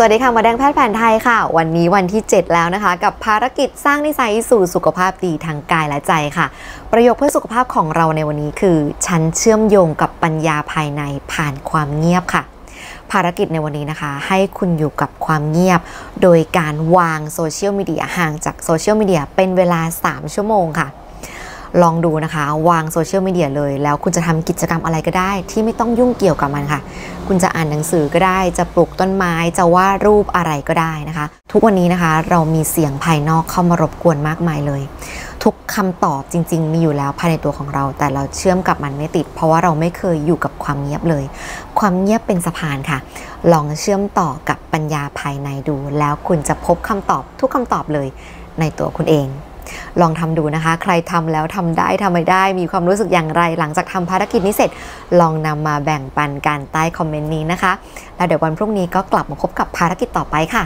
สวัสดีค่ะหมาแดงแพทย์แผนไทยค่ะ วันนี้วันที่ 7 แล้วนะคะ กับภารกิจสร้างนิสัยสู่สุขภาพดีทางกายและใจค่ะ ประโยคเพื่อสุขภาพของเราในวันนี้คือ ฉันเชื่อมโยงกับปัญญาภายในผ่านความเงียบค่ะ ภารกิจในวันนี้นะคะ ให้คุณอยู่กับความเงียบ โดยการวางโซเชียลมีเดียห่างจากโซเชียลมีเดียเป็นเวลา 3 ชั่วโมงค่ะ ลองดูนะคะ วางโซเชียลมีเดียเลย แล้วคุณจะทำกิจกรรมอะไรก็ได้ ที่ไม่ต้องยุ่งเกี่ยวกับมันค่ะ คุณจะอ่านหนังสือก็ได้ จะปลูกต้นไม้ จะวาดรูปอะไรก็ได้นะคะ ทุกวันนี้นะคะเรามีเสียงภายนอกเข้ามารบกวนมากมายเลย ทุกคำตอบจริง ๆ มีอยู่แล้วภายในตัวของเรา แต่เราเชื่อมกับมันไม่ติด เพราะว่าเราไม่เคยอยู่กับความเงียบเลย ความเงียบเป็นสะพานค่ะ ลองเชื่อมต่อกับปัญญาภายในดู แล้วคุณจะพบคำตอบทุกคำตอบเลยในตัวคุณเอง ลองทำดูนะคะ ใครทำแล้วทำได้ทำไม่ได้มีความรู้สึกอย่างไร หลังจากทำภารกิจนี้เสร็จ ลองนำมาแบ่งปันกันใต้คอมเมนต์นี้นะคะ แล้วเดี๋ยววันพรุ่งนี้ก็กลับมาพบกับภารกิจต่อไปค่ะ